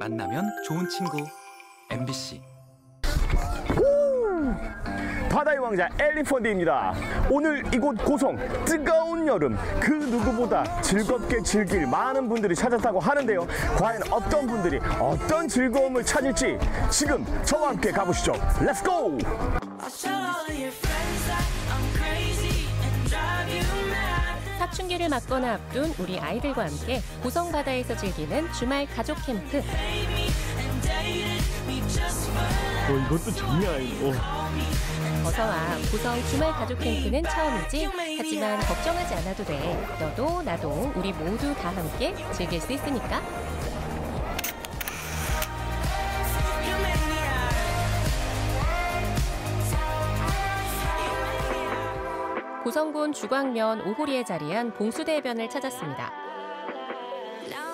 만나면 좋은 친구 MBC 바다의 왕자 엘리펀드입니다. 오늘 이곳 고성 뜨거운 여름 그 누구보다 즐겁게 즐길 많은 분들이 찾았다고 하는데요. 과연 어떤 분들이 어떤 즐거움을 찾을지 지금 저와 함께 가보시죠. Let's go! 사춘기를 맞거나 앞둔 우리 아이들과 함께 고성 바다에서 즐기는 주말 가족 캠프. 어, 이것도 장난 아니고. 어서와 고성 주말 가족 캠프는 처음이지. 하지만 걱정하지 않아도 돼. 너도 나도 우리 모두 다 함께 즐길 수 있으니까. 고성군 주광면 오호리에 자리한 봉수대변을 찾았습니다.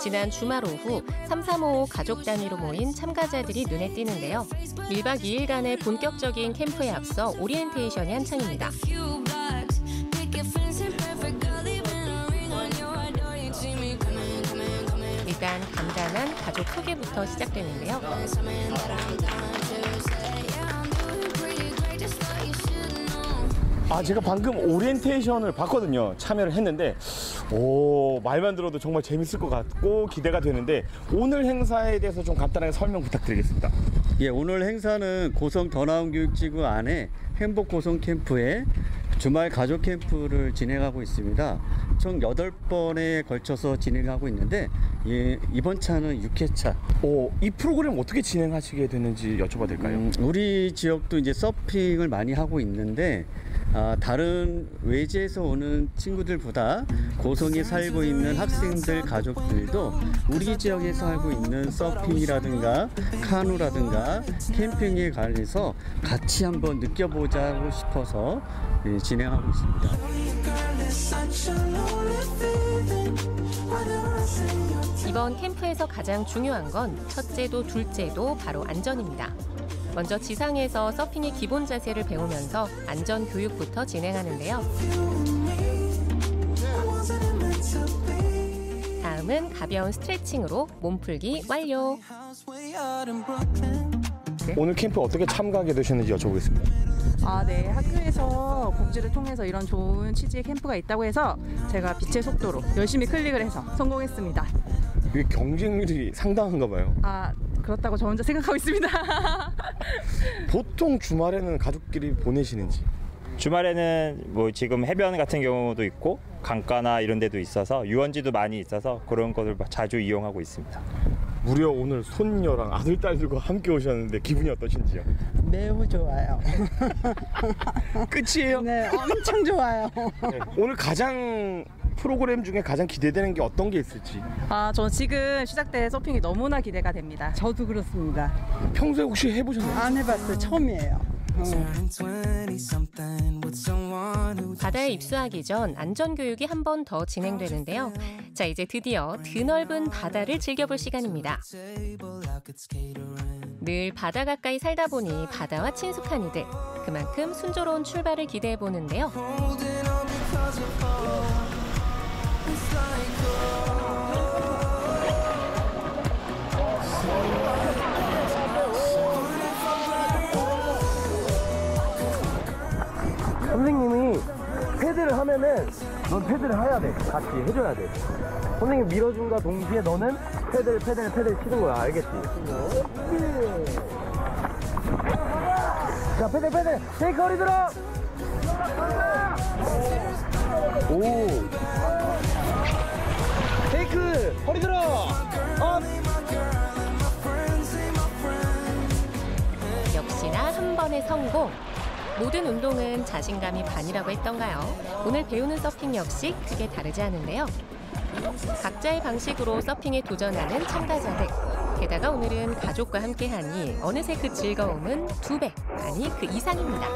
지난 주말 오후 3355 가족 단위로 모인 참가자들이 눈에 띄는데요. 1박 2일간의 본격적인 캠프에 앞서 오리엔테이션이 한창입니다. 일단 간단한 가족 소개부터 시작되는데요. 아 제가 방금 오리엔테이션을 봤거든요. 참여를 했는데 오 말만 들어도 정말 재밌을 것 같고 기대가 되는데 오늘 행사에 대해서 좀 간단하게 설명 부탁드리겠습니다. 예, 오늘 행사는 고성 더나운 교육지구 안에 행복 고성 캠프에 주말 가족 캠프를 진행하고 있습니다. 총 8번에 걸쳐서 진행하고 있는데 예, 이번 차는 6회차. 오, 이 프로그램 어떻게 진행하시게 됐는지 여쭤봐도 될까요? 음, 우리 지역도 이제 서핑을 많이 하고 있는데 아, 다른 외지에서 오는 친구들보다 고성에 살고 있는 학생들 가족들도 우리 지역에 살고 있는 서핑이라든가 카누라든가 캠핑에 관해서 같이 한번 느껴보자고 싶어서 예, 진행하고 있습니다. 이번 캠프에서 가장 중요한 건 첫째도 둘째도 바로 안전입니다. 먼저 지상에서 서핑의 기본 자세를 배우면서 안전 교육부터 진행하는데요. 다음은 가벼운 스트레칭으로 몸풀기 완료. 오늘 캠프 어떻게 참가하게 되셨는지 여쭤보겠습니다. 아, 네. 학교에서 공지를 통해서 이런 좋은 취지의 캠프가 있다고 해서 제가 빛의 속도로 열심히 클릭을 해서 성공했습니다. 이게 경쟁률이 상당한가 봐요. 아, 그렇다고 저 혼자 생각하고 있습니다. 보통 주말에는 가족끼리 보내시는지. 주말에는 뭐 지금 해변 같은 경우도 있고 강가나 이런 데도 있어서 유원지도 많이 있어서 그런 것을 자주 이용하고 있습니다. 무려 오늘 손녀랑 아들 딸들과 함께 오셨는데 기분이 어떠신지요? 매우 좋아요. 끝이에요? 네, 엄청 좋아요. 네. 오늘 가장 프로그램 중에 가장 기대되는 게 어떤 게 있을지. 아, 저 지금 시작된 서핑이 너무나 기대가 됩니다. 저도 그렇습니다. 평소에 혹시 해보셨나요? 안 해봤어요. 처음이에요. 어. 바다에 입수하기 전 안전 교육이 한 번 더 진행되는데요. 자, 이제 드디어 드넓은 바다를 즐겨볼 시간입니다. 늘 바다 가까이 살다 보니 바다와 친숙한 이들. 그만큼 순조로운 출발을 기대해 보는데요. 선생님이 패드를 하면은 넌 패드를 해야 돼. 같이 해줘야 돼. 선생님 밀어준과 동시에 너는 패드를 패드를 패드를 치는 거야. 알겠지? 자, 패들 패들. Take 허리 들어. 오. Take 허리 들어. Up. 역시나 한 번의 성공. 모든 운동은 자신감이 반이라고 했던가요? 오늘 배우는 서핑 역시 크게 다르지 않은데요. 각자의 방식으로 서핑에 도전하는 참가자들. 게다가 오늘은 가족과 함께하니 어느새 그 즐거움은 두 배, 아니 그 이상입니다.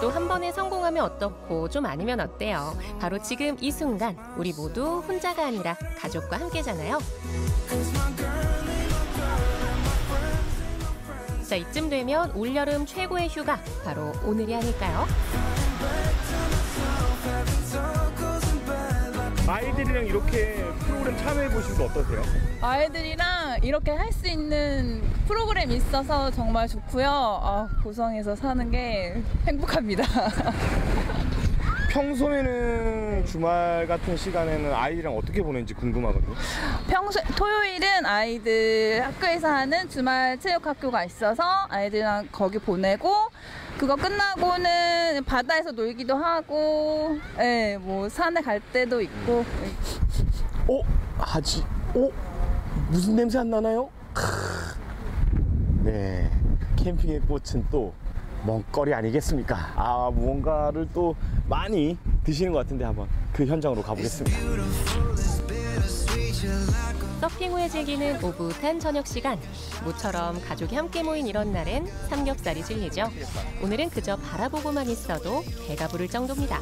또 한 번에 성공 하면 어떻고 좀 아니면 어때요? 바로 지금 이 순간 우리 모두 혼자가 아니라 가족과 함께잖아요. 자, 이쯤 되면 올여름 최고의 휴가 바로 오늘이 아닐까요? 아이들이랑 이렇게 프로그램 참여해 보신 거 어떠세요? 아이들이랑 이렇게 할 수 있는 프로그램이 있어서 정말 좋고요. 아, 고성에서 사는 게 행복합니다. 평소에는 주말 같은 시간에는 아이들이랑 어떻게 보내는지 궁금하거든요. 평소 토요일은 아이들 학교에서 하는 주말 체육 학교가 있어서 아이들이랑 거기 보내고 그거 끝나고는 바다에서 놀기도 하고, 예, 뭐 산에 갈 때도 있고. 어? 하지? 어? 무슨 냄새 안 나나요? 크. 네. 캠핑의 꽃은 또 먹거리 아니겠습니까? 아, 무언가를 또 많이 드시는 것 같은데 한번 그 현장으로 가보겠습니다. 서핑 후에 즐기는 오붓한 저녁 시간. 모처럼 가족이 함께 모인 이런 날엔 삼겹살이 질리죠. 오늘은 그저 바라보고만 있어도 배가 부를 정도입니다.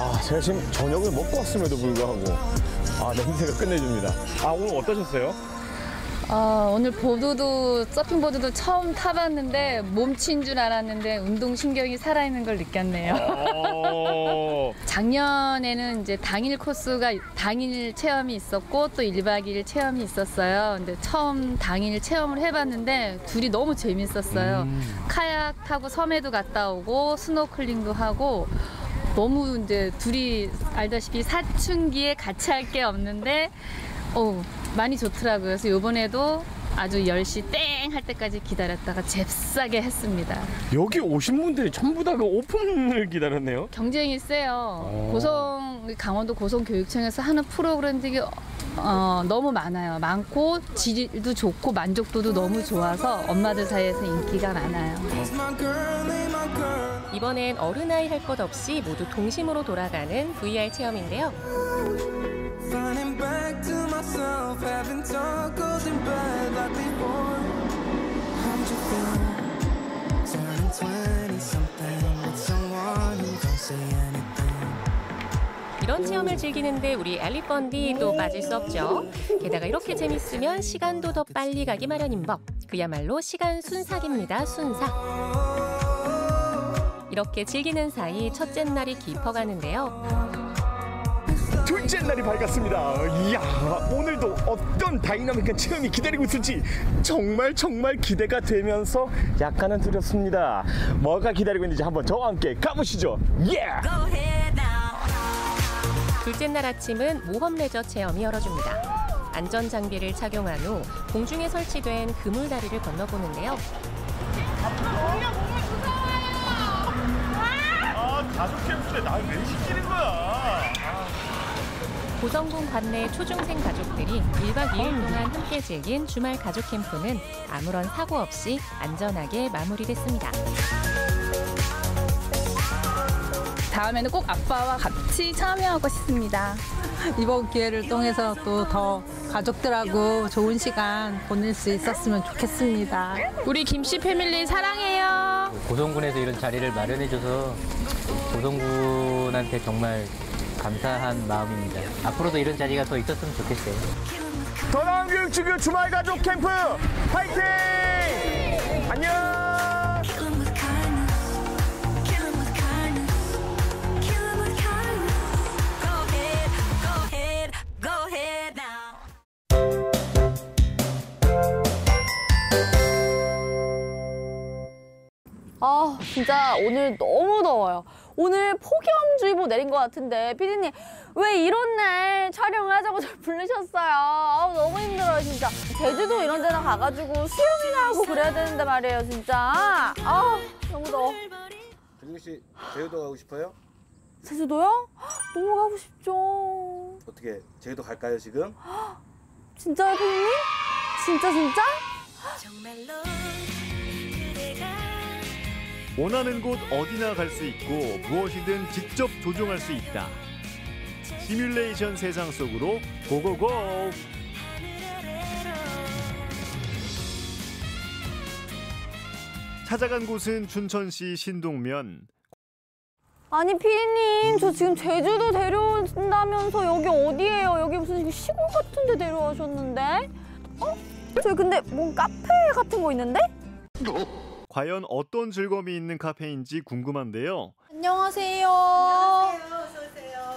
아, 제가 지금 저녁을 먹고 왔음에도 불구하고 아, 냄새가 끝내줍니다. 아, 오늘 어떠셨어요? 아, 오늘 보드도 서핑보드도 처음 타봤는데 몸친 줄 알았는데 운동 신경이 살아있는 걸 느꼈네요. 어, 작년에는 이제 당일 코스가 당일 체험이 있었고 또 1박 2일 체험이 있었어요. 근데 처음 당일 체험을 해봤는데 둘이 너무 재밌었어요. 카약 타고 섬에도 갔다 오고 스노클링도 하고 너무 이제 둘이 알다시피 사춘기에 같이 할 게 없는데 어 많이 좋더라고요. 그래서 이번에도 아주 10시 땡 할 때까지 기다렸다가 잽싸게 했습니다. 여기 오신 분들이 전부 다 그 오픈을 기다렸네요. 경쟁이 세요. 고성 강원도 고성교육청에서 하는 프로그램들이 어, 너무 많아요. 많고 질도 좋고 만족도도 너무 좋아서 엄마들 사이에서 인기가 많아요. 이번엔 어른아이 할 것 없이 모두 동심으로 돌아가는 VR 체험인데요. Myself, having talked in bed like before. How'd you feel? Turning 20 something with someone who don't say anything. 이런 체험을 즐기는데 우리 엘리펀디도 빠질 수 없죠. 게다가 이렇게 재밌으면 시간도 더 빨리 가기 마련인 법. 그야말로 시간 순삭입니다. 순삭. 이렇게 즐기는 사이 첫째 날이 깊어가는데요. 둘째 날이 밝았습니다. 이야, 오늘도 어떤 다이나믹한 체험이 기다리고 있을지 정말 정말 기대가 되면서 약간은 두렵습니다. 뭐가 기다리고 있는지 한번 저와 함께 가보시죠. 예! 둘째 날 아침은 모험 레저 체험이 열어줍니다. 안전 장비를 착용한 후 공중에 설치된 그물 다리를 건너보는데요. 아, 가족 캠프에 날 왜 시키는 거야? 고성군 관내 초중생 가족들이 1박 2일 동안 함께 즐긴 주말 가족 캠프는 아무런 사고 없이 안전하게 마무리됐습니다. 다음에는 꼭 아빠와 같이 참여하고 싶습니다. 이번 기회를 통해서 또 더 가족들하고 좋은 시간 보낼 수 있었으면 좋겠습니다. 우리 김씨 패밀리 사랑해요. 고성군에서 이런 자리를 마련해줘서 고성군한테 정말 감사한 마음입니다. 앞으로도 이런 자리가 더 있었으면 좋겠어요. 더 나은 교육 지교 주말 가족 캠프 파이팅! 안녕! 아 진짜 오늘 너무 더워요. 오늘 폭염주의보 내린 것 같은데 피디님 왜 이런 날 촬영을 하자고 저 부르셨어요. 아우, 너무 힘들어요 진짜. 제주도 이런 데나 가가지고 수영이나 하고 그래야 되는데 말이에요 진짜. 아 너무 더워. 준규 씨 제주도 가고 싶어요? 제주도요? 너무 가고 싶죠. 어떻게 제주도 갈까요 지금? 진짜요 피디님? 진짜 진짜? 원하는 곳 어디나 갈 수 있고 무엇이든 직접 조종할 수 있다. 시뮬레이션 세상 속으로 고고고! 찾아간 곳은 춘천시 신동면. 아니 피디님 저 지금 제주도 데려온다면서 여기 어디예요? 여기 무슨 시골 같은 데 데려가셨는데? 어? 저기 근데 뭔 카페 같은 거 있는데? 과연 어떤 즐거움이 있는 카페인지 궁금한데요. 안녕하세요.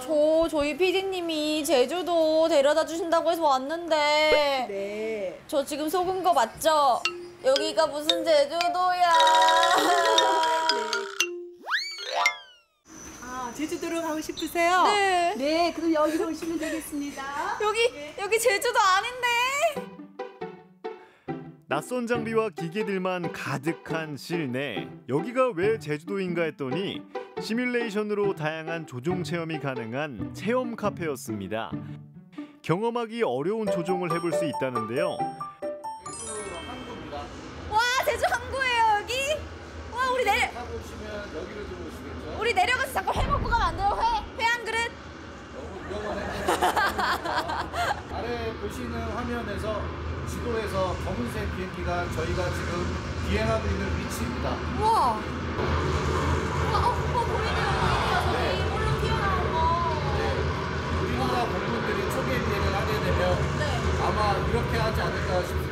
저 저희 PD님이 제주도 데려다 주신다고 해서 왔는데 네. 저 지금 속은 거 맞죠? 여기가 무슨 제주도야? 아, 제주도로 가고 싶으세요? 네. 네, 그럼 여기로 오시면 되겠습니다. 여기 여기 제주도 아닌데? 낯선 장비와 기계들만 가득한 실내. 여기가 왜 제주도인가 했더니 시뮬레이션으로 다양한 조종 체험이 가능한 체험 카페였습니다. 경험하기 어려운 조종을 해볼 수 있다는데요. 와 제주 항구예요 여기? 와 우리 내려 타보시면 여기로 들어오시겠죠? 우리 내려가서 잠깐 회 먹고 가면 안 돼요? 회? 회 한 그릇? 너무 위험한 아래 보시는 화면에서 지도에서 검은색 비행기가 저희가 지금 비행하고 있는 위치입니다. 우와. 우와 어, 어 보이네요 보이네요 저기 물로 튀어나온 거. 우리나라 공군들이 초계 비행을 하게 되면 아마 이렇게 하지 않을까 싶습니다.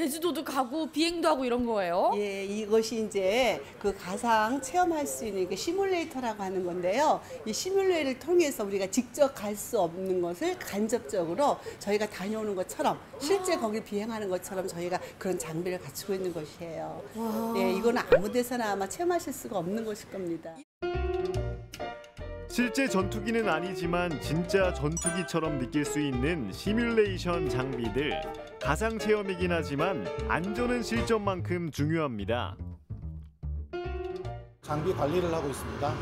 제주도도 가고 비행도 하고 이런 거예요? 예, 이것이 이제 그 가상 체험할 수 있는 그 시뮬레이터라고 하는 건데요. 이 시뮬레이터를 통해서 우리가 직접 갈 수 없는 것을 간접적으로 저희가 다녀오는 것처럼 실제 거기 비행하는 것처럼 저희가 그런 장비를 갖추고 있는 것이에요. 와. 예, 이거는 아무 데서나 아마 체험하실 수가 없는 것일 겁니다. 실제 전투기는 아니지만 진짜 전투기처럼 느낄 수 있는 시뮬레이션 장비들. 가상 체험이긴 하지만 안전은 실전만큼 중요합니다. 장비 관리를 하고 있습니다.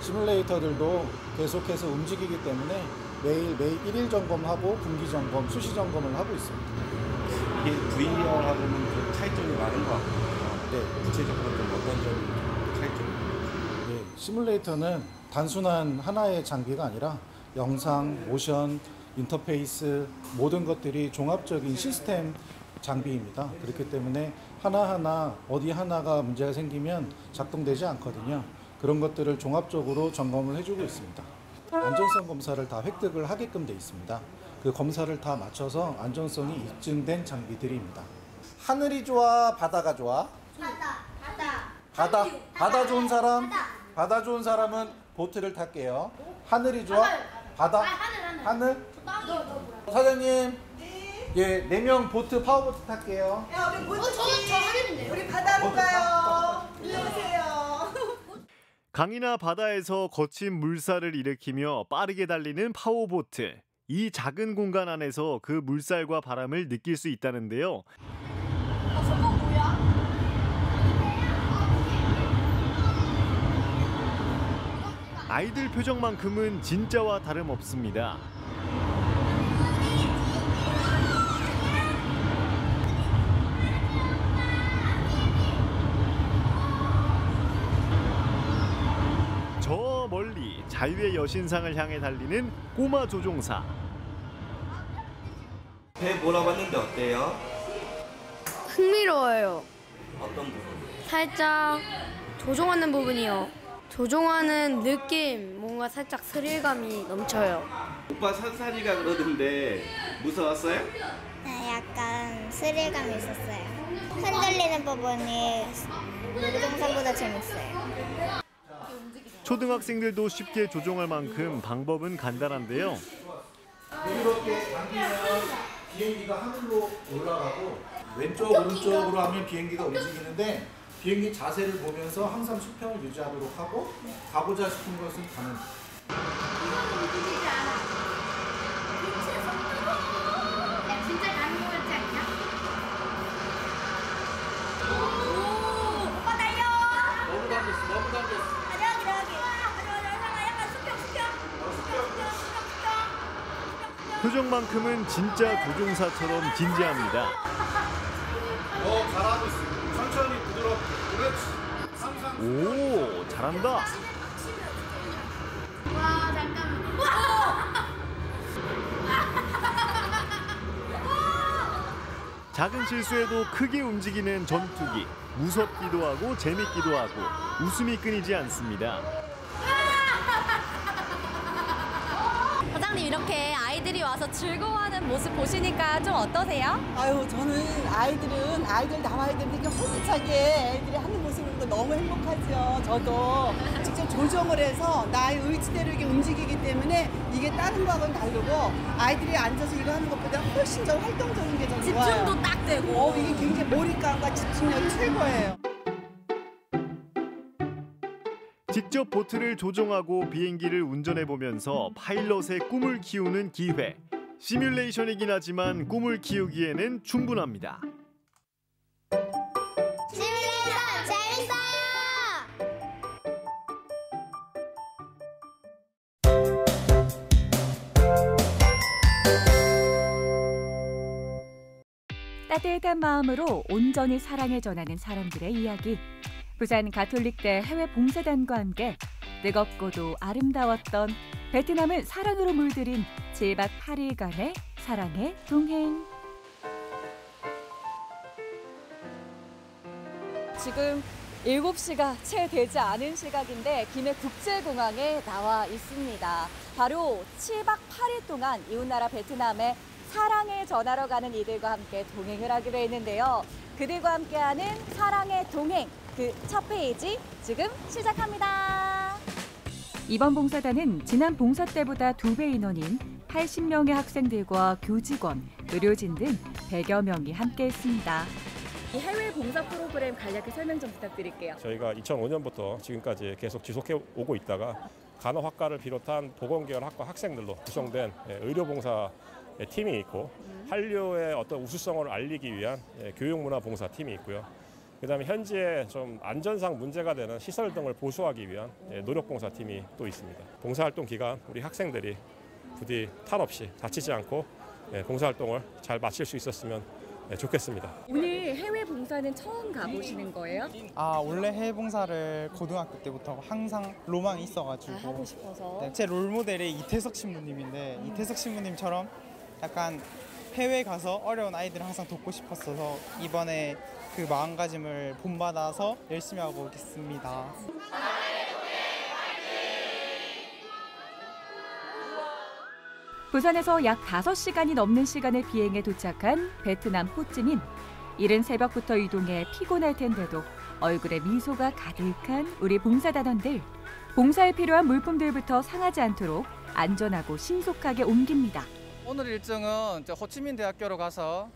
시뮬레이터들도 계속해서 움직이기 때문에 매일 매일 일일 점검하고 분기 점검, 수시 점검을 하고 있습니다. 이게 VR하고는 좀 차이점이 많은 것 같고요. 네, 구체적으로 좀 어떤 점이 차이점이 네, 시뮬레이터는 단순한 하나의 장비가 아니라 영상, 모션, 인터페이스 모든 것들이 종합적인 시스템 장비입니다. 그렇기 때문에 하나하나 어디 하나가 문제가 생기면 작동되지 않거든요. 그런 것들을 종합적으로 점검을 해주고 있습니다. 안전성 검사를 다 획득을 하게끔 돼 있습니다. 그 검사를 다 맞춰서 안전성이 입증된 장비들입니다. 하늘이 좋아, 바다가 좋아? 바다, 바다. 바다, 바다 좋은 사람? 바다 좋은 사람은 보트를 탈게요. 하늘이 좋아? 바다? 하늘? 사장님. 예, 네 명 보트 파워보트 탈게요. 야, 우리 뭐, 저, 저 하늘인데. 우리 바다로 가요. 일로 오세요. 강이나 바다에서 거친 물살을 일으키며 빠르게 달리는 파워보트. 이 작은 공간 안에서 그 물살과 바람을 느낄 수 있다는데요. 아 저거 뭐야? 아이들 표정만큼은 진짜와 다름없습니다. 저 멀리 자유의 여신상을 향해 달리는 꼬마 조종사. 배 몰아봤는데 어때요? 흥미로워요. 어떤 부분? 살짝 조종하는 부분이요. 조종하는 느낌, 뭔가 살짝 스릴감이 넘쳐요. 오빠 산산이가 그러던데 무서웠어요? 네, 약간 스릴감이 있었어요. 흔들리는 부분이 무동산보다 재밌어요. 초등학생들도 쉽게 조종할 만큼 방법은 간단한데요. 이렇게 당기면 비행기가 하늘로 올라가고 왼쪽 오른쪽으로 하면 비행기가 움직이는데 비행기 자세를 보면서 항상 수평을 유지하도록 하고 가고자 싶은 것은 가는 진짜 표정만큼은 진짜 조종사처럼 진지합니다. 어, 잘하고 있어. 천천히 부드럽게. 그렇지. 오, 잘한다. 와 잠깐만. 작은 실수에도 크게 움직이는 전투기. 무섭기도 하고 재밌기도 하고 웃음이 끊이지 않습니다. 사장님 이렇게 아이들이 와서 즐거워하는 모습 보시니까 좀 어떠세요? 아유 저는 아이들은 아이들 나와야 되는데 이렇게 활기차게 애들이 하는 모습을 보고 너무 행복하죠. 저도 직접 조정을 해서 나의 의지대로 이렇게 움직이기 때문에 이게 다른 거하고는 다르고 아이들이 앉아서 이거 하는 것보다 훨씬 더 활동적인 게더 좋아요. 집중도 딱 되고. 어, 이게 굉장히 몰입감과 집중력이 최고예요. 직접 보트를 조종하고 비행기를 운전해 보면서 파일럿의 꿈을 키우는 기회. 시뮬레이션이긴 하지만 꿈을 키우기에는 충분합니다. 시뮬레이션 재밌어요. 따뜻한 마음으로 온전히 사랑에 전하는 사람들의 이야기. 부산 가톨릭대 해외 봉사단과 함께 뜨겁고도 아름다웠던 베트남을 사랑으로 물들인 7박 8일간의 사랑의 동행. 지금 7시가 채 되지 않은 시각인데 김해 국제공항에 나와 있습니다. 바로 7박 8일 동안 이웃나라 베트남에 사랑을 전하러 가는 이들과 함께 동행을 하기로 했는데요. 그들과 함께하는 사랑의 동행 그 첫 페이지 지금 시작합니다. 이번 봉사단은 지난 봉사 때보다 두 배 인원인 80명의 학생들과 교직원, 의료진 등 100여 명이 함께했습니다. 이 해외 봉사 프로그램 간략히 설명 좀 부탁드릴게요. 저희가 2005년부터 지금까지 계속 지속해 오고 있다가 간호학과를 비롯한 보건계열 학과 학생들로 구성된 예, 의료봉사 팀이 있고 한류의 어떤 우수성을 알리기 위한 예, 교육문화봉사 팀이 있고요. 그다음에 현재 좀 안전상 문제가 되는 시설 등을 보수하기 위한 예, 노력봉사팀이 또 있습니다. 봉사활동 기간 우리 학생들이 부디 탈 없이 다치지 않고 예, 봉사활동을 잘 마칠 수 있었으면 예, 좋겠습니다. 오늘 해외 봉사는 처음 가보시는 거예요? 아 원래 해외 봉사를 고등학교 때부터 항상 로망이 있어가지고 아, 하고 싶어서? 네, 제 롤모델이 이태석 신부님인데 이태석 신부님처럼 약간 해외 가서 어려운 아이들을 항상 돕고 싶었어서 이번에 그 마음가짐을 본받아서 열심히 하고 오겠습니다. 부산에서 약 5시간이 넘는 시간을 비행해 도착한 베트남 호찌민. 이른 새벽부터 이동해 피곤할 텐데도 얼굴에 미소가 가득한 우리 봉사단원들. 봉사에 필요한 물품들부터 상하지 않도록 안전하고 신속하게 옮깁니다. 오늘 일정은 저 호치민 대학교로 가서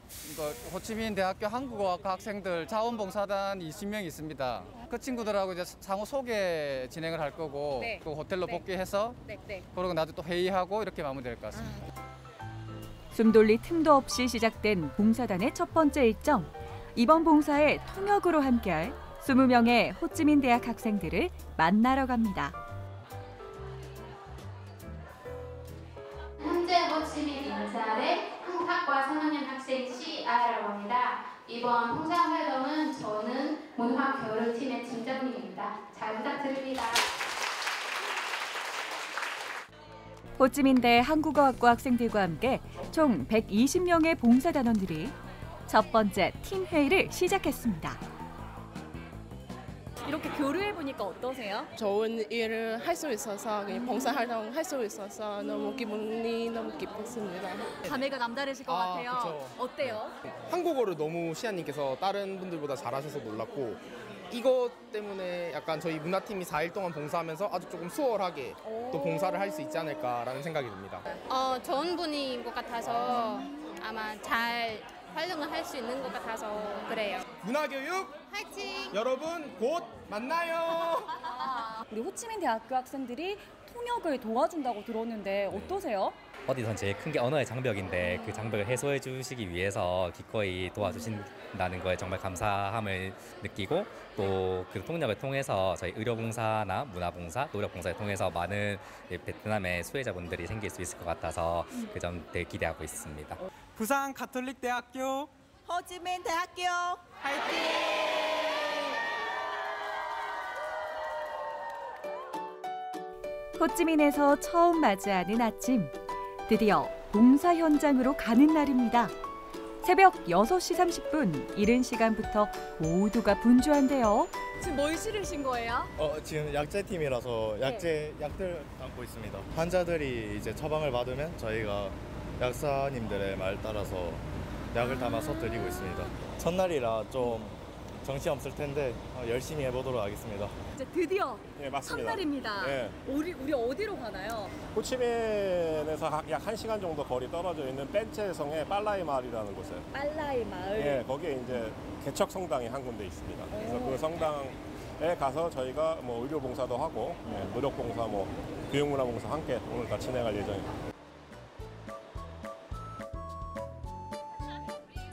호치민 대학교 한국어학과 학생들 자원봉사단 20명 있습니다. 그 친구들하고 이제 상호 소개 진행을 할 거고 네. 또 호텔로 복귀해서 네, 네. 그리고 나도 또 회의하고 이렇게 마무리될 것 같습니다. 숨 돌릴 틈도 없이 시작된 봉사단의 첫 번째 일정. 이번 봉사에 통역으로 함께할 20명의 호찌민 대학 학생들을 만나러 갑니다. 인사대 한국학과 3학년 학생 CR이라고 합니다. 이번 봉사활동은 저는 문화 교류팀의 팀장님입니다. 잘 부탁드립니다. 호찌민대 한국어학과 학생들과 함께 총 120명의 봉사단원들이 첫 번째 팀 회의를 시작했습니다. 이렇게 교류해 보니까 어떠세요? 좋은 일을 할 수 있어서 봉사활동 할 수 있어서 너무 기분이 너무 기뻤습니다. 감회가 남다르실 것 아, 같아요. 그쵸. 어때요? 한국어를 너무 시아님께서 다른 분들보다 잘하셔서 놀랐고 이것 때문에 약간 저희 문화팀이 4일 동안 봉사하면서 아주 조금 수월하게 또 봉사를 할 수 있지 않을까라는 생각이 듭니다. 어, 좋은 분인 것 같아서 아마 잘 활동을 할 수 있는 것 같아서 그래요. 문화교육 화이팅! 여러분 곧 만나요. 우리 호치민 대학교 학생들이 통역을 도와준다고 들었는데 어떠세요? 어디선 제일 큰 게 언어의 장벽인데 그 장벽을 해소해 주시기 위해서 기꺼이 도와주신다는 거에 정말 감사함을 느끼고 또 그 통역을 통해서 저희 의료봉사나 문화봉사, 노력봉사를 통해서 많은 이 베트남의 수혜자분들이 생길 수 있을 것 같아서 그 점 되게 기대하고 있습니다. 부산 가톨릭 대학교 호치민 대학교 호찌민에서 처음 맞이하는 아침. 드디어 봉사 현장으로 가는 날입니다. 새벽 6시 30분 이른 시간부터 모두가 분주한데요. 지금 뭘 실으신 거예요? 어, 지금 약제팀이라서 약제 약들 담고 있습니다. 환자들이 이제 처방을 받으면 저희가 약사님들의 말 따라서 약을 담아서 드리고 있습니다. 첫날이라 좀 정신 없을 텐데 어, 열심히 해보도록 하겠습니다. 이제 드디어 예, 맞습니다. 첫날입니다. 예. 우리 우리 어디로 가나요? 호치민에서 약 1시간 정도 거리 떨어져 있는 벤체성의 빨라이 마을이라는 곳에 빨라이 마을. 예, 거기에 이제 개척 성당이 한 군데 있습니다. 그래서 그 성당에 가서 저희가 뭐 의료 봉사도 하고 예, 노력 봉사, 뭐 교육문화 봉사 함께 오늘 다 진행할 예정입니다.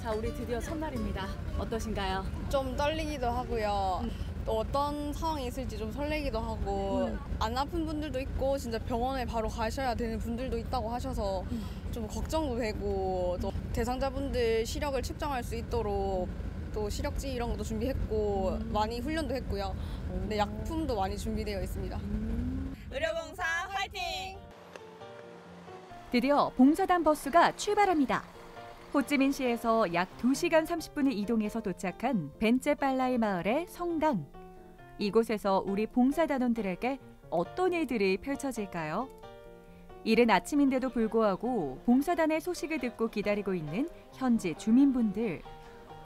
자, 우리 드디어 첫날입니다. 어떠신가요? 좀 떨리기도 하고요. 또 어떤 상황이 있을지 좀 설레기도 하고 음. 안 아픈 분들도 있고 진짜 병원에 바로 가셔야 되는 분들도 있다고 하셔서 좀 걱정도 되고 또 대상자분들 시력을 측정할 수 있도록 또 시력지 이런 것도 준비했고 많이 훈련도 했고요. 네, 약품도 많이 준비되어 있습니다. 의료봉사 화이팅! 드디어 봉사단 버스가 출발합니다. 호찌민시에서 약 2시간 30분을 이동해서 도착한 벤체빨라이 마을의 성당. 이곳에서 우리 봉사단원들에게 어떤 일들이 펼쳐질까요? 이른 아침인데도 불구하고 봉사단의 소식을 듣고 기다리고 있는 현지 주민분들.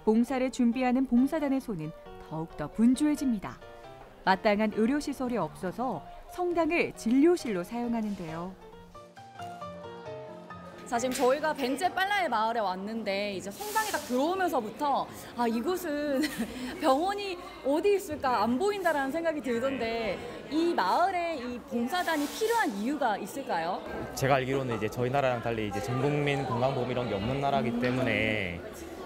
봉사를 준비하는 봉사단의 손은 더욱더 분주해집니다. 마땅한 의료시설이 없어서 성당을 진료실로 사용하는데요. 자, 지금 저희가 벤제 빨라의 마을에 왔는데 이제 성당에 딱 들어오면서부터 아, 이곳은 병원이 어디 있을까 안 보인다라는 생각이 들던데 이 마을에 이 봉사단이 필요한 이유가 있을까요? 제가 알기로는 이제 저희 나라랑 달리 이제 전국민 건강보험 이런 게 없는 나라기 때문에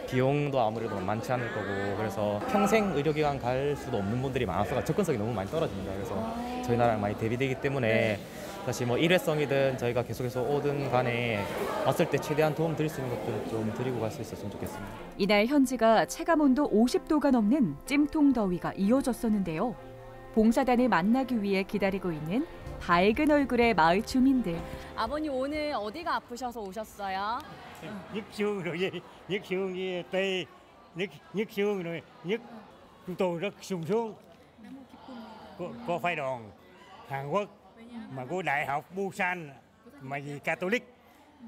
비용도 아무래도 많지 않을 거고 그래서 평생 의료기관 갈 수도 없는 분들이 많아서 접근성이 너무 많이 떨어집니다. 그래서 저희 나라랑 많이 대비되기 때문에 사실 뭐 일회성이든 저희가 계속해서 오든 간에 왔을 때 최대한 도움 드릴 수 있는 것들 좀 드리고 갈 수 있었으면 좋겠습니다. 이날 현지가 체감 온도 50도가 넘는 찜통 더위가 이어졌었는데요. 봉사단을 만나기 위해 기다리고 있는 밝은 얼굴의 마을 주민들. 아버님 오늘 어디가 아프셔서 오셨어요? sung sướng có, có phái đoàn Hàn Quốc mà của đại học Busan mà vì Catholic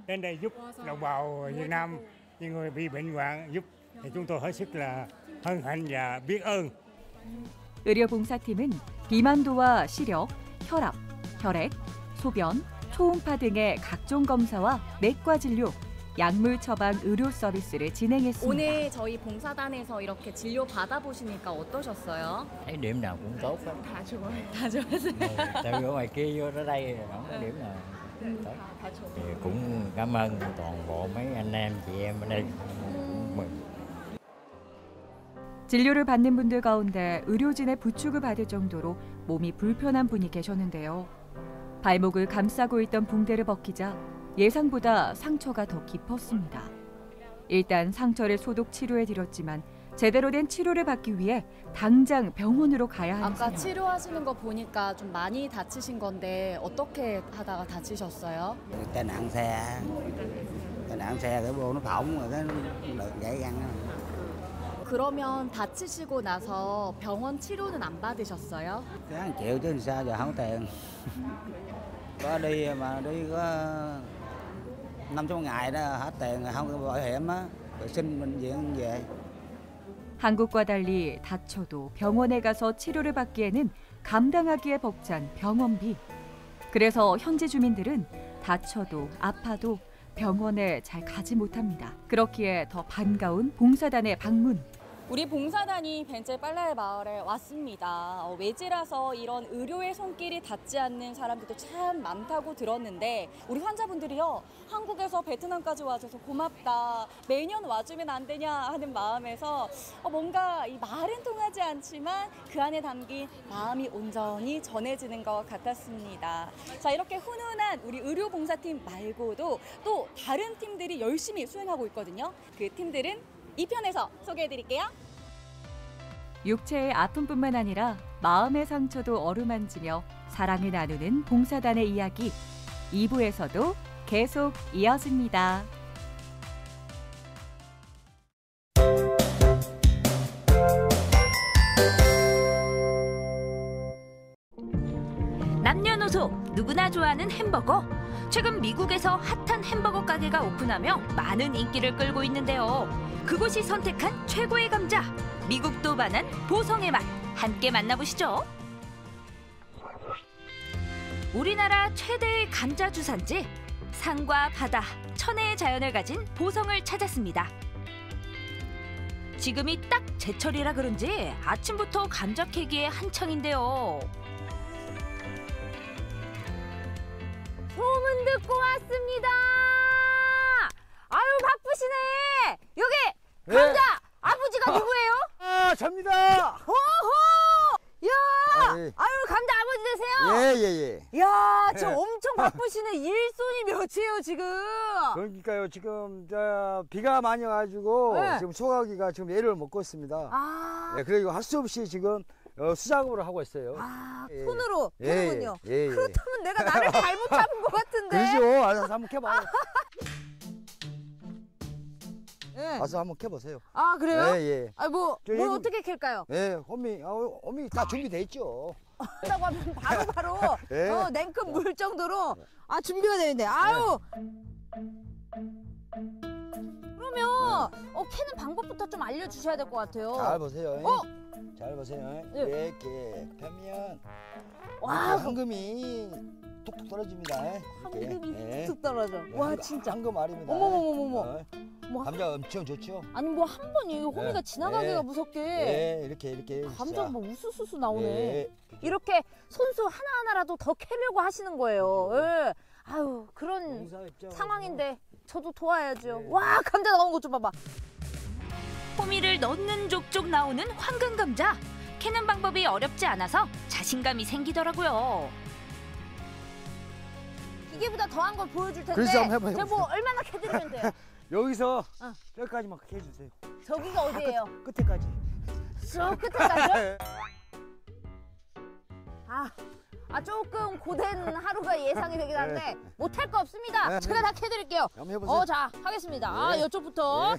đến đây giúp đồng bào Việt Nam những người bị bệnh hoạn giúp thì chúng tôi hết sức là hân hạnh và biết ơn 의료봉사팀은 비만도와 시력, 혈압, 혈액, 소변, 초음파 등의 각종 검사와 내과 진료, 약물 처방 의료 서비스를 진행했습니다. 오늘 저희 봉사단에서 이렇게 진료 받아보시니까 어떠셨어요? điểm nào cũng tốt hết 다 좋아요. 다 좋았어요. tại vì ở ngoài kia vô tới đây không có điểm nào tốt thì cũng cảm ơn toàn bộ mấy anh em chị em ở đây cũng mừng 진료를 받는 분들 가운데 의료진의 부축을 받을 정도로 몸이 불편한 분이 계셨는데요. 발목을 감싸고 있던 붕대를 벗기자 예상보다 상처가 더 깊었습니다. 일단 상처를 소독 치료해 드렸지만 제대로 된 치료를 받기 위해 당장 병원으로 가야 하는 아까 상황. 치료하시는 거 보니까 좀 많이 다치신 건데 어떻게 하다가 다치셨어요? nó phỏng rồi cái nó gãy răng á. 그러면 다치시고 나서 병원 치료는 안 받으셨어요? sao giờ không có tiền có đi mà đi có năm sáu ngày đó hết tiền không bảo hiểm á rồi xin bệnh viện về 한국과 달리 다쳐도 병원에 가서 치료를 받기에는 감당하기에 벅찬 병원비. 그래서 현지 주민들은 다쳐도 아파도 병원에 잘 가지 못합니다. 그렇기에 더 반가운 봉사단의 방문. 우리 봉사단이 벤체 빨라의 마을에 왔습니다. 어, 외지라서 이런 의료의 손길이 닿지 않는 사람들도 참 많다고 들었는데 우리 환자분들이요 한국에서 베트남까지 와줘서 고맙다 매년 와주면 안 되냐 하는 마음에서 어, 뭔가 이 말은 통하지 않지만 그 안에 담긴 마음이 온전히 전해지는 것 같았습니다. 자 이렇게 훈훈한 우리 의료 봉사팀 말고도 또 다른 팀들이 열심히 수행하고 있거든요. 그 팀들은 2편에서 소개해드릴게요. 육체의 아픔뿐만 아니라 마음의 상처도 어루만지며 사랑을 나누는 봉사단의 이야기 2부에서도 계속 이어집니다. 남녀노소 누구나 좋아하는 햄버거. 최근 미국에서 핫한 햄버거 가게가 오픈하며 많은 인기를 끌고 있는데요. 그곳이 선택한 최고의 감자. 미국도 반한 보성의 맛. 함께 만나보시죠. 우리나라 최대의 감자 주산지. 산과 바다, 천혜의 자연을 가진 보성을 찾았습니다. 지금이 딱 제철이라 그런지 아침부터 감자 캐기에 한창인데요. 소문 듣고 왔습니다. 아유 바쁘시네. 여기 네. 감자 아버지가 누구예요? 아, 접니다. 호호. 야, 아, 예. 아유 감자 아버지 되세요? 예, 예, 예. 야, 저 예. 엄청 바쁘시네. 일손이 몇이에요 지금? 그러니까요, 지금 저 비가 많이 와가지고 네. 지금 소화기가 지금 애를 먹고 있습니다. 아. 예, 그리고 할 수 없이 지금 어, 수작업을 하고 있어요. 아, 예. 손으로 예, 캐는군요. 예, 예. 그렇다면 내가 나를 잘못 잡은 것 같은데. 그러죠. 알아서 한번 캐봐요. 예. 와서 한번 캐보세요. 아 그래요? 예, 예. 아, 뭐, 저 뭘 이거- 어떻게 캘까요? 예, 호미, 어, 호미 다 준비돼 있죠. 한다고 하면 바로바로 예. 어, 냉큼 물 정도로 아 준비가 되는데 아유 그러면 어, 캐는 방법부터 좀 알려주셔야 될 것 같아요 잘 보세요. 어? 잘 보세요. 예. 이렇게 펴면 와, 이렇게 황금이 툭툭 떨어집니다. 이렇게. 황금이 예. 툭 떨어져 예, 와 황금- 진짜 황금 알입니다. 어머머머머머. 어, 뭐, 감자 엄청 좋죠. 아니 뭐 한 번 이 호미가 예. 지나가기가 예. 무섭게 예, 이렇게 이렇게. 감자가 뭐 우수수수 나오네 예. 이렇게 손수 하나하나라도 더 캐려고 하시는 거예요 예. 아유 그런 상황인데 저도 도와야죠 와 감자 나온 것 좀 봐봐 호미를 넣는 족족 나오는 황금 감자. 캐는 방법이 어렵지 않아서 자신감이 생기더라고요. 기계보다 더한 걸 보여줄 텐데 글쎄, 한번 해봐요. 뭐 얼마나 캐드리면 돼요? 여기서 어. 여기까지만 해주세요. 저기가 어디예요? 끝, 끝에까지. 저 끝에까지요? 아, 아 조금 고된 하루가 예상이 되긴 한데 못할 거 없습니다. 네. 제가 다 캐드릴게요. 한번 해보세요. 어, 자 하겠습니다. 아, 네. 이쪽부터.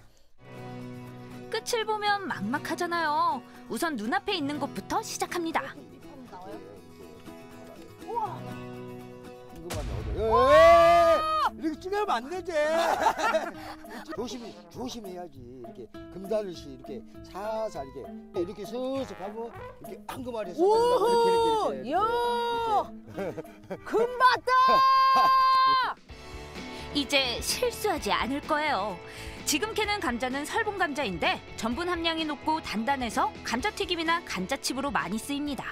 끝을 보면 막막하잖아요. 우선 눈앞에 있는 곳부터 시작합니다. 이렇게 찍으면 안 되지. 조심히 조심해야지. 이렇게 금다듯이 이렇게 살살 이렇게 이렇게 슬슬 하고 이렇게 황금알이 오, 이렇게 이렇게 이렇게. 야, 금봤다. 이제 실수하지 않을 거예요. 지금 캐는 감자는 설봉 감자인데 전분 함량이 높고 단단해서 감자튀김이나 감자칩으로 많이 쓰입니다.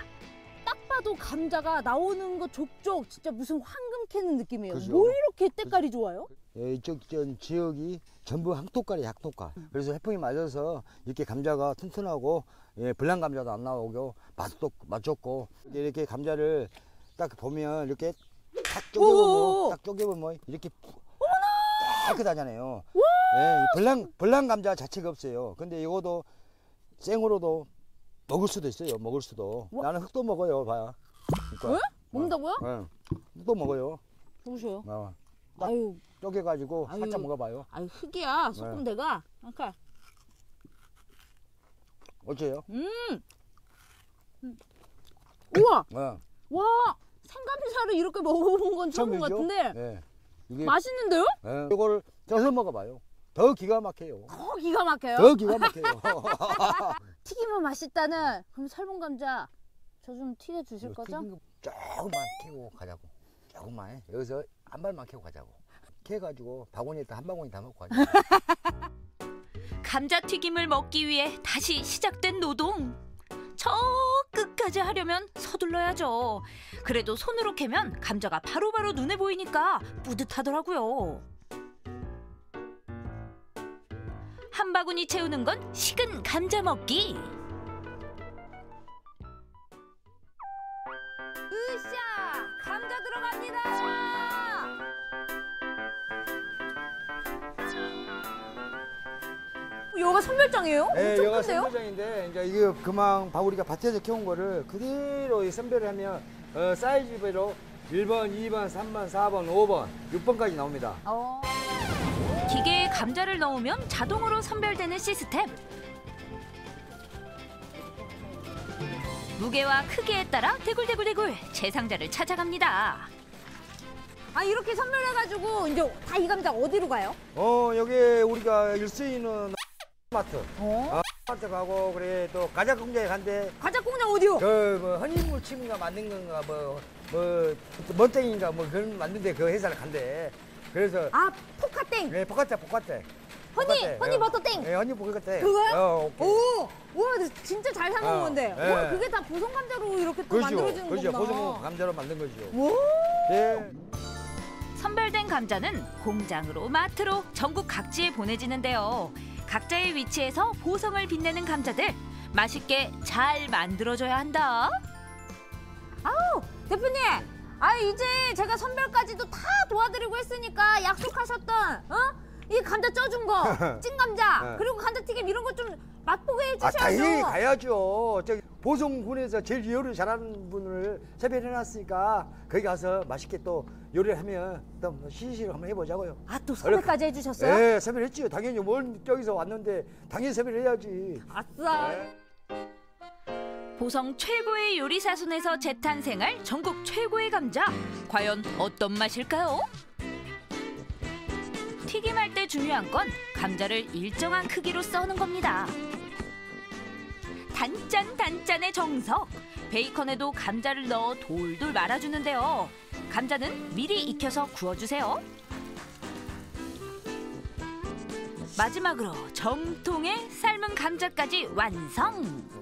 딱 봐도 감자가 나오는 거 족족 진짜 무슨 황금 캐는 느낌이에요. 그죠. 뭐 이렇게 때깔이 좋아요? 예, 이쪽 전 지역이 전부 항토깔이 약토깔. 그래서 해풍이 맞아서 이렇게 감자가 튼튼하고 예, 불량 감자도 안 나오고 맛도 맛 좋고 이렇게 감자를 딱 보면 이렇게 딱 쪼개보면 딱 쪼개보면 이렇게 깨끗하잖아요. 예, 불량 불량 감자 자체가 없어요. 근데 이거도 생으로도 먹을 수도 있어요. 먹을 수도. 나는 흙도 먹어요. 봐요. 그러니까. 왜? 먹는다고요? 예, 흙도 먹어요. 보셔요. 어. 아유, 쪼개가지고 아유. 살짝 먹어봐요. 아유 흙이야. 소금 네. 아까 어째요? 음. 음. 우와, 어. 와, 생감자를 이렇게 먹어본 건 처음인 것 처음이죠? 같은데 예. 이게 맛있는데요? 예. 이거를 쪄서 먹어봐요. 더 기가 막혀요. 더 기가 막혀요. 더 기가 막혀요. 튀기면 맛있다는 그럼 설봉 감자 저 좀 튀겨 주실 거죠? 조금만 캐고 가자고. 조금만 해. 여기서 한 발만 캐고 가자고. 캐가지고 바구니에 한 바구니 다 먹고 가자고. 감자 튀김을 먹기 위해 다시 시작된 노동. 저 끝까지 하려면 서둘러야죠. 그래도 손으로 캐면 감자가 바로바로 눈에 보이니까 뿌듯하더라고요. 한 바구니 채우는 건 식은 감자 먹기. 으쌰! 감자 들어갑니다! 여기가 선별장이에요? 네, 엄청 여기가 큰데요? 선별장인데 이제 이게 그만 바구리가 밭에서 키운 거를 그대로 이 선별을 하면 어, 사이즈별로 1번, 2번, 3번, 4번, 5번, 6번까지 나옵니다. 어. 기계에 감자를 넣으면 자동으로 선별되는 시스템. 무게와 크기에 따라 대굴대굴대굴 제 상자를 찾아갑니다. 아 이렇게 선별해가지고 이제 다 이 감자 어디로 가요? 어, 여기 우리가 일수있는 마트. 어? 마트 가고 그래 또 가자 공장에 간대. 가자 공장 어디요? 그뭐 헌인물 침인가 만든 건가 뭐뭐 멋땡인가 뭐 그런 만든데 그 회사를 간대. 그래서 아 포카땡. 네, 포카땡, 포카땡. 허니 포카땡. 허니 어. 버터땡. 네, 허니 포카땡. 그거요? 어, 오케이. 오, 와 진짜 잘 사는 어, 건데. 네. 와 그게 다 보성 감자로 이렇게 또 그렇죠. 만들어지는 그렇죠. 거구나. 보성 감자로 만든 거죠. 오. 네. 선별된 감자는 공장으로 마트로 전국 각지에 보내지는데요. 각자의 위치에서 보성을 빛내는 감자들 맛있게 잘 만들어줘야 한다. 아우 대표님. 아 이제 제가 선별까지도 다 도와드리고 했으니까 약속하셨던 어? 이 감자 쪄준 거, 찐 감자, 네. 그리고 감자튀김 이런 거 좀 맛보게 아, 해주셔야죠. 당연히 가야죠. 저기 보성군에서 제일 요리 잘하는 분을 섭외해놨으니까 거기 가서 맛있게 또 요리를 하면 또 시시를 한번 해보자고요. 아 또 섭외까지 해주셨어요? 네, 섭외를 했지요. 당연히 뭘 저기서 왔는데 당연히 섭외를 해야지. 아싸. 보성 최고의 요리사 손에서 재탄생할 전국 최고의 감자. 과연 어떤 맛일까요? 튀김할 때 중요한 건 감자를 일정한 크기로 써는 겁니다. 단짠 단짠의 정석. 베이컨에도 감자를 넣어 돌돌 말아주는데요. 감자는 미리 익혀서 구워주세요. 마지막으로 정통의 삶은 감자까지 완성.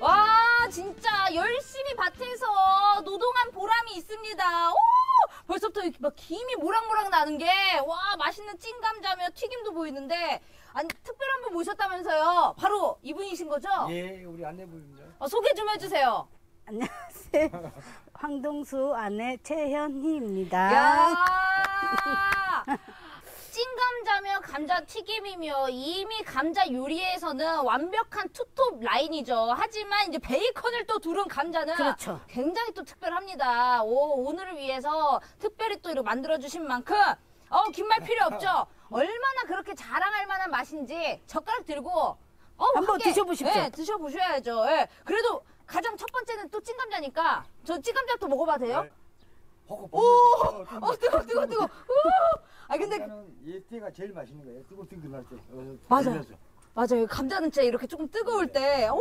와 진짜 열심히 밭에서 노동한 보람이 있습니다. 오 벌써부터 이렇게 막 김이 모락모락 나는 게 와 맛있는 찐 감자며 튀김도 보이는데 아니 특별한 분 모셨다면서요. 바로 이분이신 거죠? 예, 우리 안내부입니다. 어, 소개 좀 해주세요. 안녕하세요. 황동수 아내 최현희입니다. 야 찐감자며 감자튀김이며 이미 감자 요리에서는 완벽한 투톱 라인이죠. 하지만 이제 베이컨을 또 두른 감자는 그렇죠. 굉장히 또 특별합니다. 오, 오늘을 위해서 특별히 또 이렇게 만들어주신 만큼 어, 긴 말 필요 없죠. 얼마나 그렇게 자랑할 만한 맛인지 젓가락 들고 어, 한번 함께, 드셔보십시오. 예, 드셔보셔야죠. 예. 그래도 가장 첫 번째는 또 찐감자니까 저 찐감자도 먹어봐도 돼요? 오, 어, 뜨거, 뜨거, 뜨거. 우! 아 근데 얘 때가 제일 맛있는 거예요. 뜨거 뜨거 날 때. 어, 맞아요. 돌려서. 맞아요. 감자는 진짜 이렇게 조금 뜨거울 때, 오!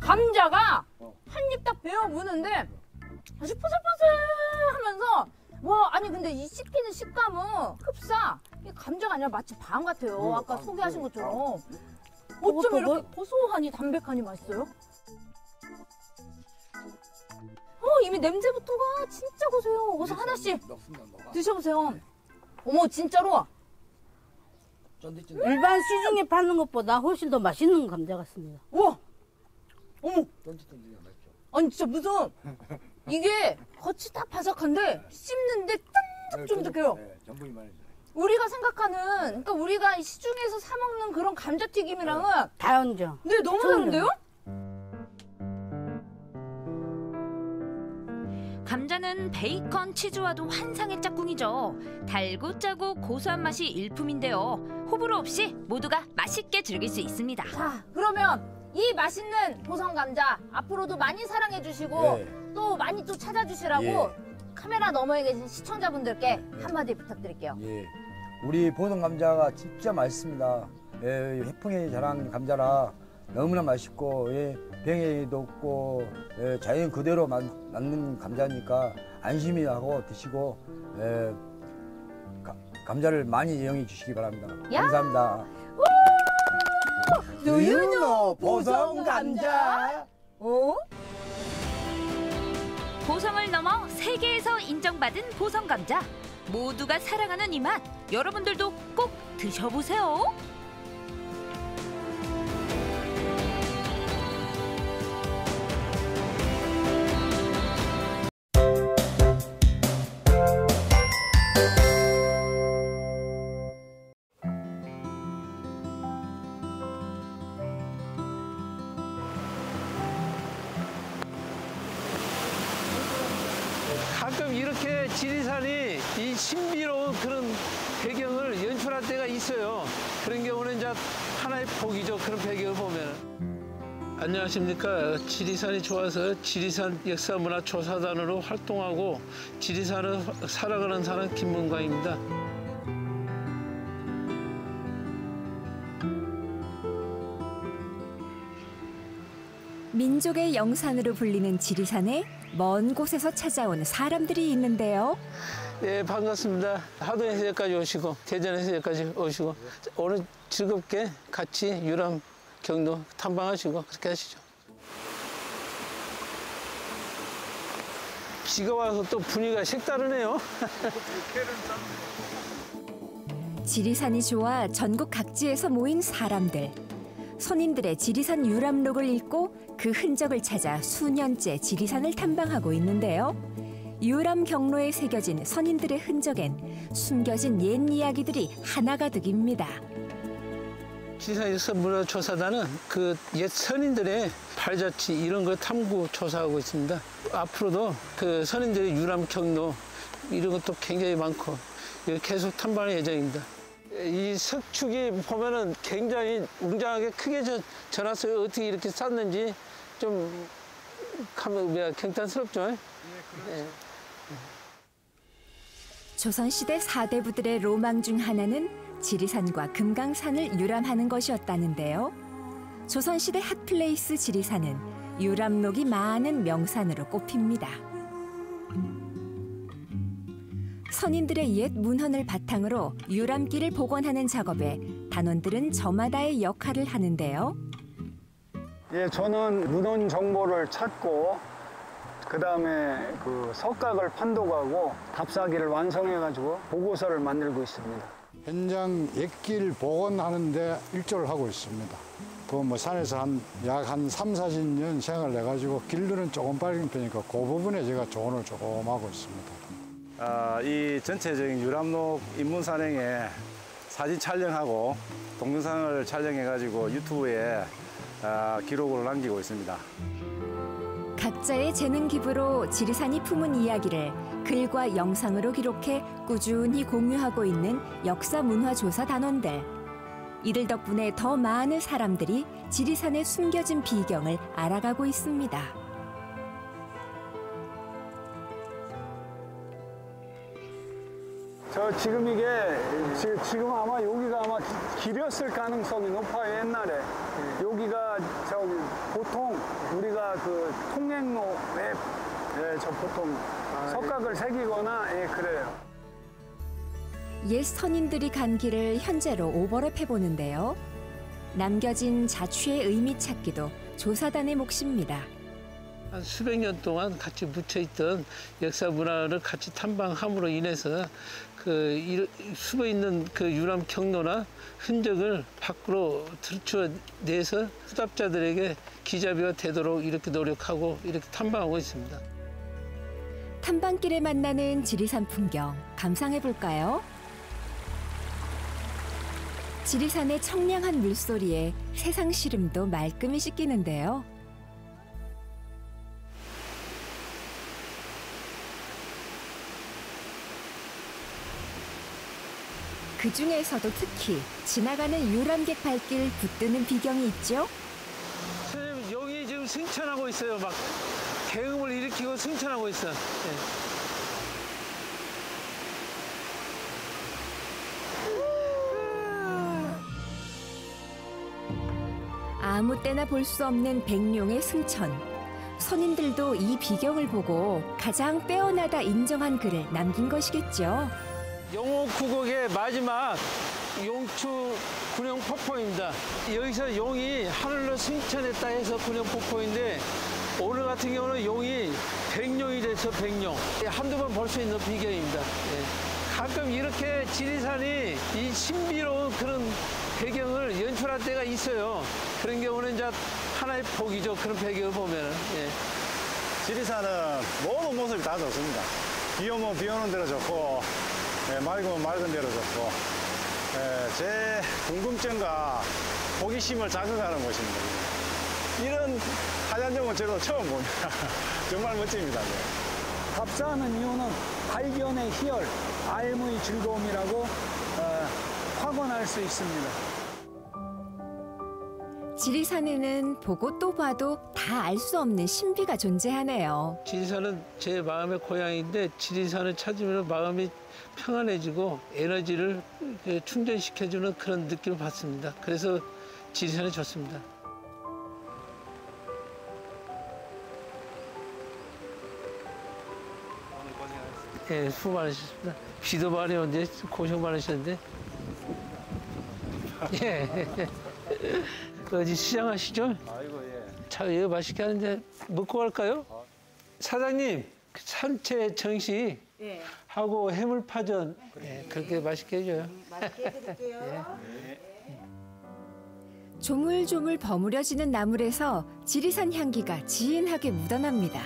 감자가 한입 딱 베어 무는데 아주 포슬포슬하면서 와 아니 근데 이 씹히는 식감은 흡사 이 감자가 아니라 마치 밤 같아요. 아까 소개하신 것처럼 어쩜 이렇게 고소하니 담백하니 맛있어요? 이미 냄새부터가 진짜 고소해요. 어서 하나씩 드셔보세요. 어머 진짜로 쫀득쫀득. 일반 시중에 파는 것보다 훨씬 더 맛있는 감자 같습니다. 우와 어머 쫀득쫀득 맛있죠. 아니 진짜 무슨 이게 겉이 다 바삭한데 씹는데 쫀득쫀득해요. 네, 전분이 많아요. 우리가 생각하는 그러니까 우리가 시중에서 사 먹는 그런 감자튀김이랑은 다연죠. 네 너무. 다른데요? 감자는 베이컨, 치즈와도 환상의 짝꿍이죠. 달고 짜고 고소한 맛이 일품인데요. 호불호 없이 모두가 맛있게 즐길 수 있습니다. 자 그러면 이 맛있는 보성 감자 앞으로도 많이 사랑해 주시고 네. 또 많이 또 찾아주시라고 예. 카메라 너머에 계신 시청자분들께 한마디 부탁드릴게요. 예. 우리 보성 감자가 진짜 맛있습니다. 예, 해풍의 자랑 감자라 너무나 맛있고 예, 병에도 없고 예, 자연 그대로 만, 만든 감자니까 안심이 하고 드시고 예, 가- 감자를 많이 이용해 주시기 바랍니다. 야! 감사합니다. Do you know 보성 감자? 어? 보성을 넘어 세계에서 인정받은 보성 감자. 모두가 사랑하는 이 맛. 여러분들도 꼭 드셔보세요. 지리산이 이 신비로운 그런 배경을 연출할 때가 있어요. 그런 경우는 이제 하나의 복이죠. 그런 배경을 보면. 안녕하십니까. 지리산이 좋아서 지리산 역사문화조사단으로 활동하고 지리산을 살아가는 사람 김문광입니다. 민족의 영산으로 불리는 지리산에 먼 곳에서 찾아온 사람들이 있는데요. 예, 반갑습니다. 하동에서 여기까지 오시고 대전에서 여기까지 오시고 오늘 즐겁게 같이 유람 경로 탐방하시고 그렇게 하시죠. 비가 와서 또 분위기가 색다르네요. 지리산이 좋아 전국 각지에서 모인 사람들. 손님들의 지리산 유람록을 읽고 그 흔적을 찾아 수년째 지리산을 탐방하고 있는데요. 유람 경로에 새겨진 선인들의 흔적엔 숨겨진 옛 이야기들이 하나가득입니다. 지리산 역사문화조사단은 그 옛 선인들의 발자취 이런 걸 탐구 조사하고 있습니다. 앞으로도 그 선인들의 유람 경로 이런 것도 굉장히 많고 계속 탐방할 예정입니다. 이 석축이 보면은 굉장히 웅장하게 크게 저, 전화서에 어떻게 이렇게 쌌는지 좀 경탄스럽죠? 네, 조선시대 사대부들의 로망 중 하나는 지리산과 금강산을 유람하는 것이었다는데요. 조선시대 핫플레이스 지리산은 유람록이 많은 명산으로 꼽힙니다. 선인들의 옛 문헌을 바탕으로 유람길을 복원하는 작업에 단원들은 저마다의 역할을 하는데요. 예, 저는 문헌 정보를 찾고 그 다음에 그 석각을 판독하고 답사기를 완성해 가지고 보고서를 만들고 있습니다. 현장 옛길 복원하는데 일조를 하고 있습니다. 그뭐 산에서 한 약한 3, 40년 생활을 해가지고 길들은 조금 빠른 편이니까 그 부분에 제가 조언을 조금 하고 있습니다. 아, 이 전체적인 유람록 입문 산행에 사진 촬영하고 동영상을 촬영해 가지고 유튜브에 아, 기록으로 남기고 있습니다. 각자의 재능 기부로 지리산이 품은 이야기를 글과 영상으로 기록해 꾸준히 공유하고 있는 역사 문화 조사 단원들. 이들 덕분에 더 많은 사람들이 지리산의 숨겨진 비경을 알아가고 있습니다. 저 지금 이게 지- 지금 아마 여기가 아마 기- 길이었을 가능성이 높아요 옛날에 여기가 저기 보통 우리가 그 통행로에 예, 저 보통 석각을 새기거나 예, 그래요. 옛 선인들이 간 길을 현재로 오버랩 해 보는데요. 남겨진 자취의 의미 찾기도 조사단의 몫입니다. 한 수백 년 동안 같이 묻혀 있던 역사 문화를 같이 탐방함으로 인해서 그 일- 숨어 있는 그 유람 경로나 흔적을 밖으로 들추어 내서 수답자들에게 기자비가 되도록 이렇게 노력하고 이렇게 탐방하고 있습니다. 탐방길에 만나는 지리산 풍경 감상해 볼까요? 지리산의 청량한 물소리에 세상 시름도 말끔히 씻기는데요. 그 중에서도 특히 지나가는 유람객 발길 붙드는 비경이 있죠. 선생님 여기 지금 승천하고 있어요. 막 대응을 일으키고 승천하고 있어. 요 아무 때나 볼 수 없는 백룡의 승천. 선인들도 이 비경을 보고 가장 빼어나다 인정한 글을 남긴 것이겠죠. 영호 구곡의 마지막 용추 군용 폭포입니다. 여기서 용이 하늘로 승천했다 해서 군용 폭포인데 오늘 같은 경우는 용이 백룡이 돼서 백룡 한두 번 볼 수 있는 비경입니다. 예. 가끔 이렇게 지리산이 이 신비로운 그런 배경을 연출할 때가 있어요. 그런 경우는 이제 하나의 복이죠. 그런 배경을 보면은. 예. 지리산은 모든 모습이 다 좋습니다. 비 오면 비 오는 대로 좋고, 예, 맑으면 맑은 대로 좋고, 예, 제 궁금증과 호기심을 자극하는 곳입니다. 이런 하얀 정은 저도 처음 봅니다. 정말 멋집니다. 네. 답사하는 이유는 발견의 희열, 알무의 즐거움이라고 어, 확언할 수 있습니다. 지리산에는 보고 또 봐도 다 알 수 없는 신비가 존재하네요. 지리산은 제 마음의 고향인데 지리산을 찾으면 마음이 평안해지고 에너지를 이렇게 충전시켜주는 그런 느낌을 받습니다. 그래서 지리산이 좋습니다. 예, 수고 많으셨습니다. 비도 많이 오는데 고생 많으셨는데. 예. 그 어디 시장 하시죠? 아이고, 예. 자, 이거 맛있게 하는데 먹고 갈까요? 사장님, 그 산채 정식 예. 하고 해물파전 예, 그렇게 맛있게 해줘요. 맛있게 해드릴게요. 조물조물 버무려지는 나물에서 지리산 향기가 진하게 묻어납니다.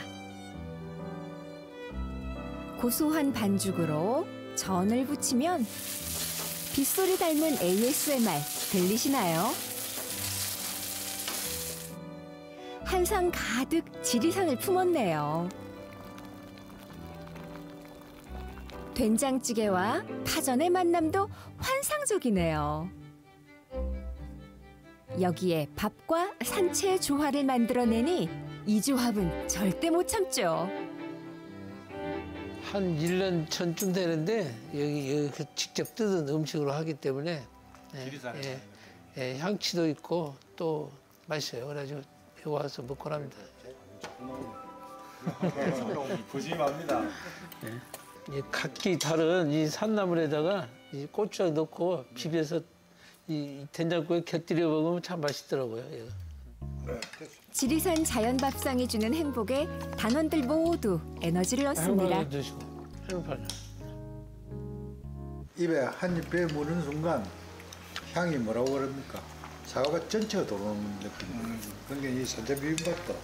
고소한 반죽으로 전을 부치면 빗소리 닮은 ASMR 들리시나요? 한상 가득 지리산을 품었네요. 된장찌개와 파전의 만남도 환상적이네요. 여기에 밥과 산채의 조화를 만들어내니 이 조합은 절대 못 참죠. 한 1년 전쯤 되는데 여기, 여기 그 직접 뜯은 음식으로 하기 때문에 예, 예, 예, 향치도 있고 또 맛있어요. 그래가지고 여기 와서 먹고 합니다. 부심합니다. 이 각기 다른 이 산나물에다가 이 고추장 넣고 비벼서 이 된장국에 곁들여 먹으면 참 맛있더라고요. 이거. 지리산 자연밥상이 주는 행복에 단원들 모두 에너지를 얻습니다. 입에 한입배 무는 순간 향이 뭐라고 그럽니까? 사과가 전체가 들어오는 느낌이에요. 그러니까 이 산채 비빔밥도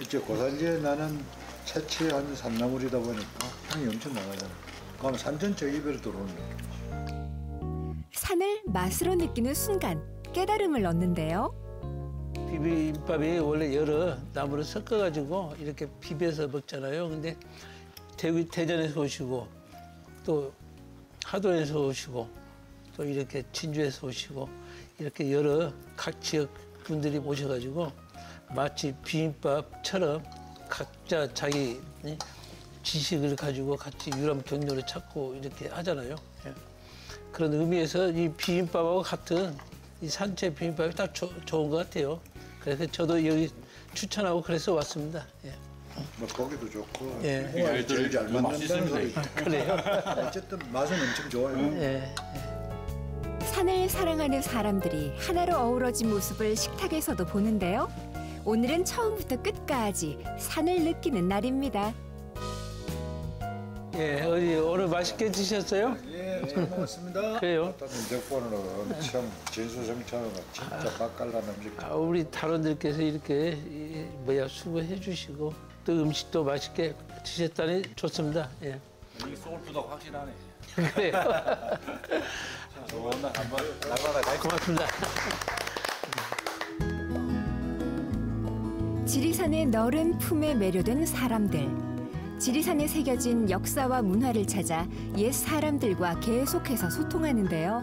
이제 고산지에 나는 채취한 산나물이다 보니까 향이 엄청 나가잖아요. 그럼 산 전체가 입에 들어오는 느낌. 산을 맛으로 느끼는 순간 깨달음을 얻는데요. 비빔밥이 원래 여러 나물을 섞어가지고 이렇게 비벼서 먹잖아요. 근데 대구 대전에서 오시고 또 하동에서 오시고 또 이렇게 진주에서 오시고 이렇게 여러 각 지역 분들이 오셔가지고 마치 비빔밥처럼 각자 자기 이 지식을 가지고 같이 유람 경로를 찾고 이렇게 하잖아요. 예. 그런 의미에서 이 비빔밥하고 같은 이 산채 비빔밥이 딱 조- 좋은 것 같아요. 그래서 저도 여기 추천하고 그래서 왔습니다. 예. 뭐 고기도 좋고 예. 홍합이 제일 잘 소리. 그래요? 어쨌든 맛은 엄청 좋아요. 예. 산을 사랑하는 사람들이 하나로 어우러진 모습을 식탁에서도 보는데요. 오늘은 처음부터 끝까지 산을 느끼는 날입니다. 예, 어디 오늘 맛있게 드셨어요? 예, 잘 먹었습니다. 그래요? 면적보는 참 진수성찬으로 진짜 맛깔난 음식. 아, 우리 단원들께서 이렇게 이, 뭐야 수고해 주시고 또 음식도 맛있게 드셨다니 좋습니다. 예. 이 소울푸드가 확실하네. 그래요. 좋은 날 한번 나가다 갈 고맙습니다. 지리산의 너른 품에 매료된 사람들. 지리산에 새겨진 역사와 문화를 찾아 옛 사람들과 계속해서 소통하는데요.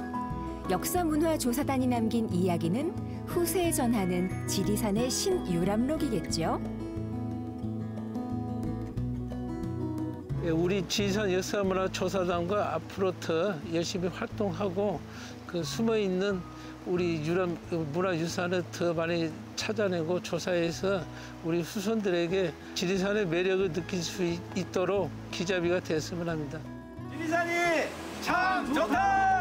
역사 문화 조사단이 남긴 이야기는 후세에 전하는 지리산의 신유람록이겠죠. 우리 지리산 역사문화조사단과 앞으로 더 열심히 활동하고 그 숨어 있는 우리 유람 문화유산을 더 많이 찾아내고 조사해서 우리 후손들에게 지리산의 매력을 느낄 수 있, 도록 기자비가 됐으면 합니다. 지리산이 참 좋다!